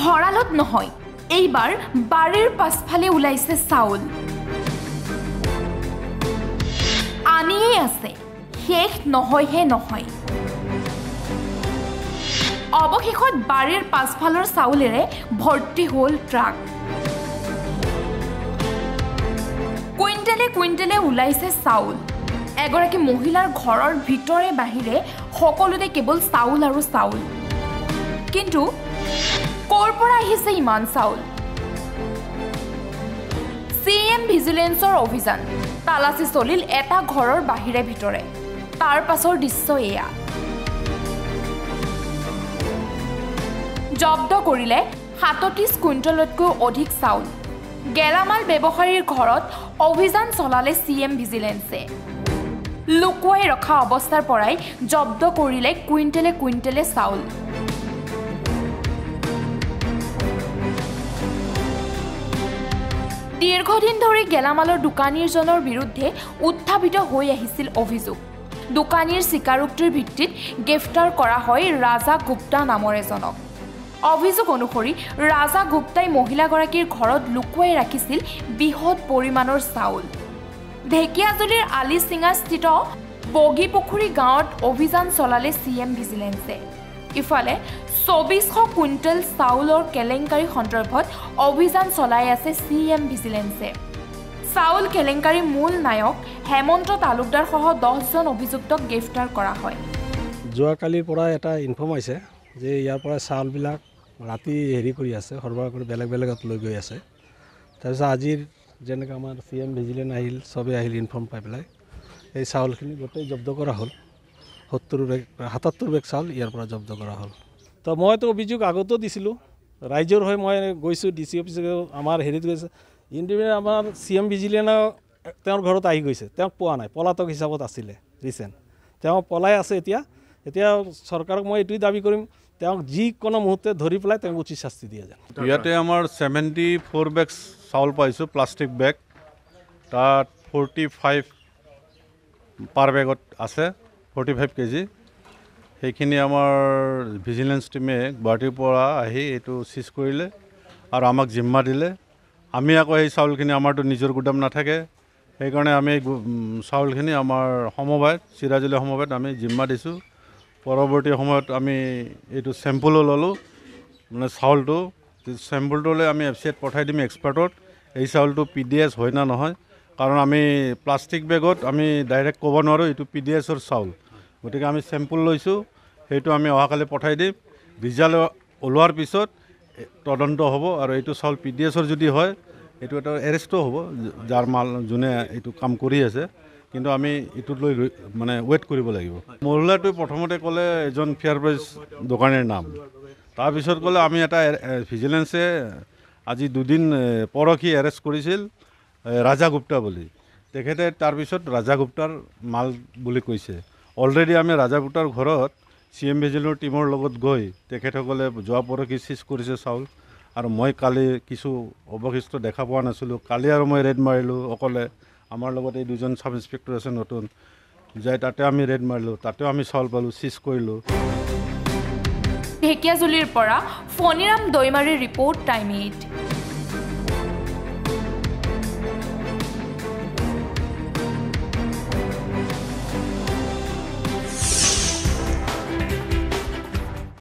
ভঁৰালত নহয় এইবাৰ বাৰীৰ পাছফালে ওলাইছে চাউল। আনিয়েই আছে শেষ নহয়হে নহয়। অৱশেষত বাৰীৰ পাছফালৰ চাউলেৰে ভৰ্তি হ'ল ট্ৰাক। কুইণ্টেলে কুইণ্টেলে ওলাইছে চাউল। এগৰাকী মহিলাৰ ঘৰৰ ভিতৰে বাহিৰে সকলোতে কেৱল চাউল আৰু চাউল। কিন্তু ক'ৰ পৰা আহিছে ইমান চাউল? চি এম ভিজিলেন্সৰ অভিযান তালাচী চলিল এটা ঘৰৰ বাহিৰে ভিতৰে। তাৰ পাছৰ দৃশ্য এয়া। জব্দ কৰিলে সাতত্ৰিছ কুইণ্টলতকৈ অধিক চাউল। গেলামাল ব্যৱসায়ীৰ ঘৰত অভিযান চলালে চি এম ভিজিলেন্সে। লুকুৱাই ৰখা অৱস্থাৰ পৰাই জব্দ কৰিলে কুইণ্টেলে কুইণ্টেলে চাউল। দীৰ্ঘদিন ধৰি গেলামালৰ দোকানীজনৰ বিৰুদ্ধে উত্থাপিত হৈ আহিছিল অভিযোগ। দোকানীৰ স্বীকাৰোক্তিৰ ভিত্তিত গ্ৰেপ্তাৰ কৰা হয় ৰাজা গুপ্তা নামৰ এজনক। অভিযোগ অনুসৰি ৰাজা গুপ্তাই মহিলাগৰাকীৰ ঘৰত লুকুৱাই ৰাখিছিল বৃহৎ পৰিমাণৰ চাউল। ঢেকীয়াজুলিৰ আলিচিঙাস্থিত বগীপুখুৰী গাঁৱত অভিযান চলালে চি এম ভিজিলেন্সে। ইফালে চৌবিছশ কুইণ্টেল চাউলৰ কেলেংকাৰী সন্দৰ্ভত অভিযান চলাই আছে চি এম ভিজিলেন্সে। চাউল কেলেংকাৰীৰ মূল নায়ক হেমন্ত তালুকদাৰসহ দহজন অভিযুক্তক গ্ৰেপ্তাৰ কৰা হয়। যোৱাকালিৰ পৰা এটা ইনফৰ্ম আহিছে যে ইয়াৰ পৰা চাউলবিলাক ৰাতি হেৰি কৰি আছে সৰবৰাহ কৰি বেলেগ বেলেগত লৈ গৈ আছে। তাৰপিছত আজিৰ যেনেকৈ আমাৰ চি এম ভিজিলেন্স আহিল চবেই আহিল ইনফৰ্ম পাই পেলাই এই চাউলখিনি গোটেই জব্দ কৰা হ'ল। সত্তৰ বেগ সাতাত্তৰ বেগ চাউল ইয়াৰ পৰা জব্দ কৰা হ'ল। তো মইতো অভিযোগ আগতেও দিছিলোঁ। ৰাইজৰ হৈ মই গৈছোঁ ডি চি অফিচত আমাৰ হেৰিত গৈছে। ইণ্ডিভিজুৱেল আমাৰ চি এম ভিজিলেন্সৰ তেওঁৰ ঘৰত আহি গৈছে। তেওঁক পোৱা নাই পলাতক হিচাপত আছিলে ৰিচেণ্ট তেওঁ পলাই আছে এতিয়া। এতিয়া চৰকাৰক মই এইটোৱেই দাবী কৰিম তেওঁক যিকোনো মুহূৰ্তে ধৰি পেলাই তেওঁক উচিত শাস্তি দিয়া যায় ইয়াতে আমাৰ ছেভেণ্টি ফ'ৰ বেগ চাউল পাইছোঁ প্লাষ্টিক বেগ তাত ফৰ্টি ফাইভ পাৰ বেগত আছে। ফৰ্টি ফাইভ কেজি সেইখিনি আমাৰ ভিজিলেঞ্চ টিমে গুৱাহাটীৰ পৰা আহি এইটো চিজ কৰিলে আৰু আমাক জিম্মা দিলে। আমি আকৌ সেই চাউলখিনি আমাৰতো নিজৰ গুদাম নাথাকে। সেইকাৰণে আমি চাউলখিনি আমাৰ সমবায়ত চিৰাজুলি সমবায়ত আমি জিম্মা দিছোঁ। পৰৱৰ্তী সময়ত আমি এইটো চেম্পুলো ল'লোঁ। মানে চাউলটো চেম্পুলটো লৈ আমি এফ চি এত পঠাই দিম এক্সপাৰ্টত এই চাউলটো পি ডি এছ হয় না নহয়? কাৰণ আমি প্লাষ্টিক বেগত আমি ডাইৰেক্ট ক'ব নোৱাৰোঁ এইটো পি ডি এছৰ চাউল। গতিকে আমি চেম্পুল লৈছোঁ সেইটো আমি অহাকালি পঠাই দিম। ৰিজাল্ট ওলোৱাৰ পিছত তদন্ত হ'ব আৰু এইটো চাউল পি ডি এছৰ যদি হয় এইটো এটা এৰেষ্টো হ'ব যাৰ মাল যোনে এইটো কাম কৰি আছে। কিন্তু আমি এইটোত লৈ মানে ৱেইট কৰিব লাগিব। মহিলাটোৱে প্ৰথমতে ক'লে এজন ফেয়াৰ প্ৰাইচ দোকানীৰ নাম। তাৰপিছত ক'লে আমি এটা ভিজিলেঞ্চে আজি দুদিন পৰহি এৰেষ্ট কৰিছিল ৰাজা গুপ্তা বুলি। তেখেতে তাৰপিছত ৰাজা গুপ্তাৰ মাল বুলি কৈছে। অলৰেডি আমি ৰাজা গুপ্তাৰ ঘৰত চি এম ভিজিলৰ টীমৰ লগত গৈ তেখেতসকলে যোৱা পৰহি চিজ কৰিছে চাউল। আৰু মই কালি কিছু অৱশিষ্ট দেখা পোৱা নাছিলোঁ। কালি আৰু মই ৰেড মাৰিলোঁ। অকলে আমাৰ লগত এই দুজন চাব ইনস্পেক্টৰ আছে নতুন। যাই তাতে আমি ৰেড মাৰিলোঁ। তাতেও আমি চাউল পালোঁ চিজ কৰিলোঁ। ঢেকীয়াজুলিৰ পৰা ফণিৰাম দৈমাৰীৰ ৰিপৰ্ট টাইম এইট